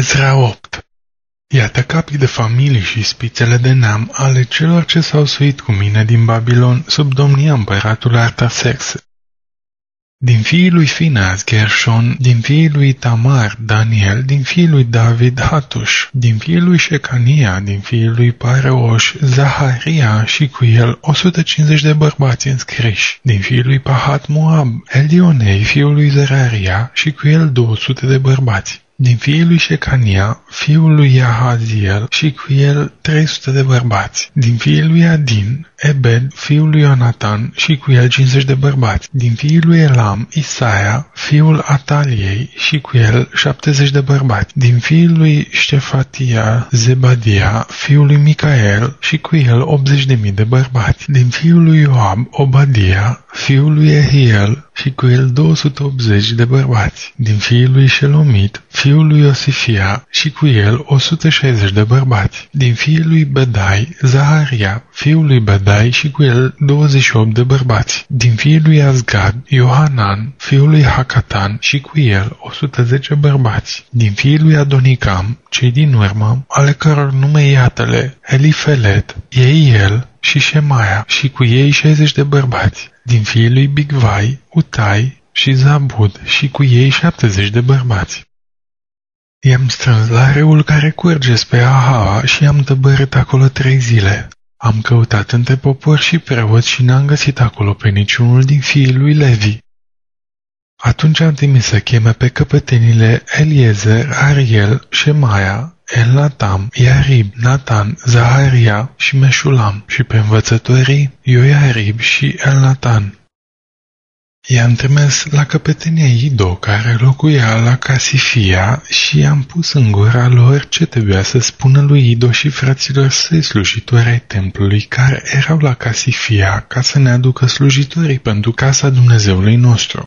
Ezra 8 Iată capii de familii și spițele de neam ale celor ce s-au suit cu mine din Babilon sub domnia împăratul Artaserse. Din fiii lui Fineas Gershon, din fiii lui Tamar Daniel, din fiii lui David Hatush, din fiii lui Shecania, din fiii lui Pareoș Zaharia și cu el 150 de bărbați înscriși, din fiii lui Pahat Moab Elionei fiul lui Zeraria și cu el 200 de bărbați din fiii lui Shecania, fiul lui Yahaziel și cu el 300 de bărbați, din fiii lui Adin, Ebed, fiul lui Ionatan și cu el 50 de bărbați, din fiii lui Elam, Isaia, fiul Ataliei și cu el 70 de bărbați, din fiii lui Ștefatia, Zebadia, fiul lui Micael și cu el 80.000 de bărbați, din fiul lui Ioab, Obadia, fiul lui Ehiel și cu el 280 de bărbați, din fiul lui Shelomit, fiul lui Iosifia și cu el 160 de bărbați, din fiul lui Bedai, Zaharia, fiul lui Bedai și cu el 28 de bărbați, din fiul lui Azgad, Iohanan, fiul lui Hakatan și cu el 110 bărbați, din fiul lui Adonicam, cei din urmă, ale căror nume iată-le, Elifelet, Eiel și Shemaia și cu ei 60 de bărbați, din fiii lui Bigvai, Utai și Zabud și cu ei 70 de bărbați. I-am strâns la râul care curge spre Ahava și am tăbărât acolo trei zile. Am căutat între popor și preoți și n-am găsit acolo pe niciunul din fiii lui Levi. Atunci am trimis să cheme pe căpătenile Eliezer, Ariel, Shemaia, Elnatam, Iarib, Natan, Zaharia și Meșulam și pe învățătorii Ioiarib și Elnatan. I-am trimis la căpetenia Ido, care locuia la Casifia, și i-am pus în gura lor ce trebuia să spună lui Ido și fraților săi slujitori ai templului, care erau la Casifia, ca să ne aducă slujitorii pentru casa Dumnezeului nostru.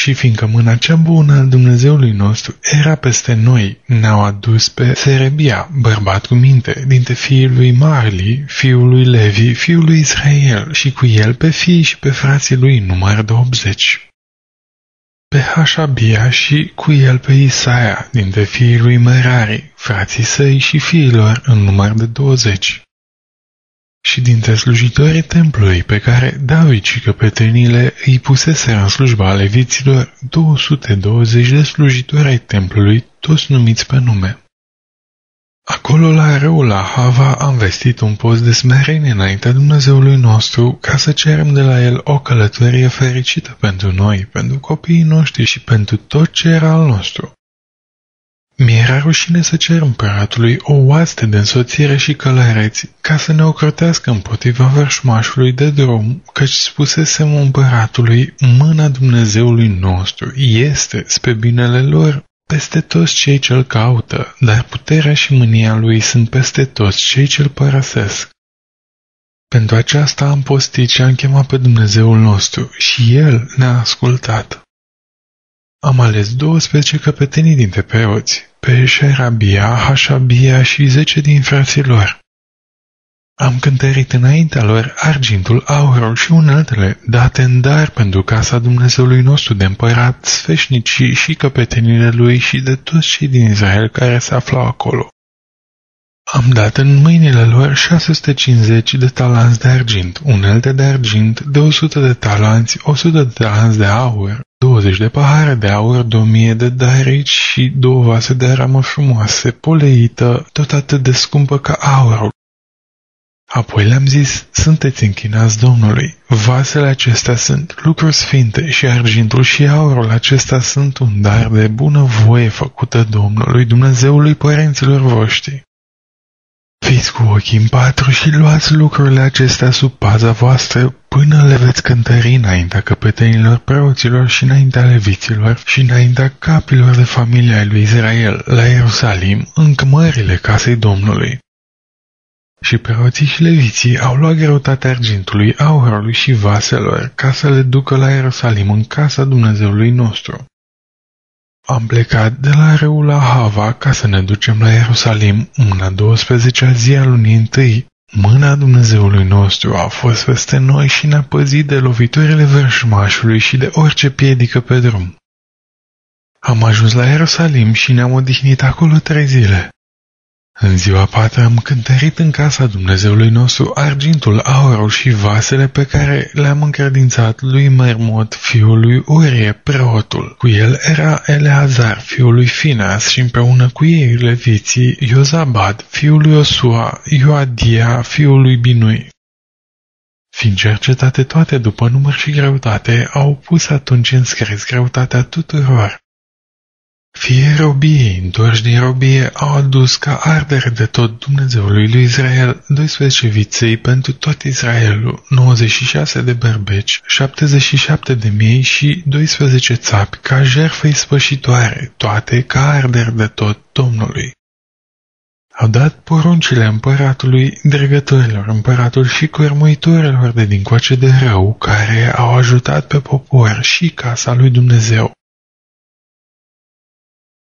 Și fiindcă mâna cea bună al Dumnezeului nostru era peste noi, ne-au adus pe Serebia, bărbat cu minte, dintre fiii lui Marli, fiul lui Levi, fiul lui Israel, și cu el pe fii și pe frații lui număr de 80. Pe Hașabia și cu el pe Isaia, dintre fiii lui Merari, frații săi și fiilor în număr de 20 și dintre slujitorii templului pe care David și căpetenile îi pusese în slujba leviților 220 de slujitori ai templului, toți numiți pe nume. Acolo la râul la Hava am vestit un post de smerenie înaintea Dumnezeului nostru ca să cerem de la el o călătorie fericită pentru noi, pentru copiii noștri și pentru tot ce era al nostru. Mi-era rușine să cer împăratului o oaste de însoțire și călăreți ca să ne ocrotească împotriva vrșmașului de drum, căci spusesem împăratului, mâna Dumnezeului nostru este spre binele lor peste toți cei ce-l caută, dar puterea și mânia lui sunt peste toți cei ce-l părăsesc. Pentru aceasta am postit și am chemat pe Dumnezeul nostru și El ne-a ascultat. Am ales 12 căpetenii dintre preoți, pe Șerabia, Hașabia și zece din frații lor. Am cântărit înaintea lor argintul, aurul și uneltele date în dar pentru casa Dumnezeului nostru de împărat, sfeșnicii și căpetenile lui și de toți cei din Israel care se aflau acolo. Am dat în mâinile lor 650 de talanți de argint, unelte de argint, de 100 de talanți, 100 de talanți de aur, 20 de pahare de aur, 2000 de darici și două vase de ramă frumoase, poleită, tot atât de scumpă ca aurul. Apoi le-am zis, sunteți închinați Domnului, vasele acestea sunt lucruri sfinte și argintul și aurul acesta sunt un dar de bună voie făcută Domnului Dumnezeului părinților voștri. Fiți cu ochii în patru și luați lucrurile acestea sub paza voastră până le veți cântări înaintea căpetenilor preoților și înaintea leviților și înaintea capilor de familie ai lui Israel la Ierusalim, în cămările casei Domnului. Și preoții și leviții au luat greutatea argintului, aurului și vaselor ca să le ducă la Ierusalim în casa Dumnezeului nostru. Am plecat de la râul la Hava ca să ne ducem la Ierusalim în a 12-a zi a lunii întâi. Mâna Dumnezeului nostru a fost peste noi și ne-a păzit de loviturile vrășmașului și de orice piedică pe drum. Am ajuns la Ierusalim și ne-am odihnit acolo trei zile. În ziua pată am cântărit în casa Dumnezeului nostru argintul, aurul și vasele pe care le-am încredințat lui Mermot, fiul lui Urie, preotul. Cu el era Eleazar, fiul lui Finas și împreună cu ei leviții Iozabad, fiul lui Osua, Ioadia, fiul lui Binui. Fiind cercetate toate după număr și greutate, au pus atunci în scris greutatea tuturor. Fie robii întorși din robie au adus ca ardere de tot Dumnezeului lui Israel 12 viței pentru tot Israelul, 96 de berbeci, 77 de miei și 12 țapi ca jertfă ispășitoare, toate ca arderi de tot Domnului. Au dat poruncile împăratului, dregătorilor împăratul și curmuitorilor de dincoace de rău, care au ajutat pe popor și casa lui Dumnezeu.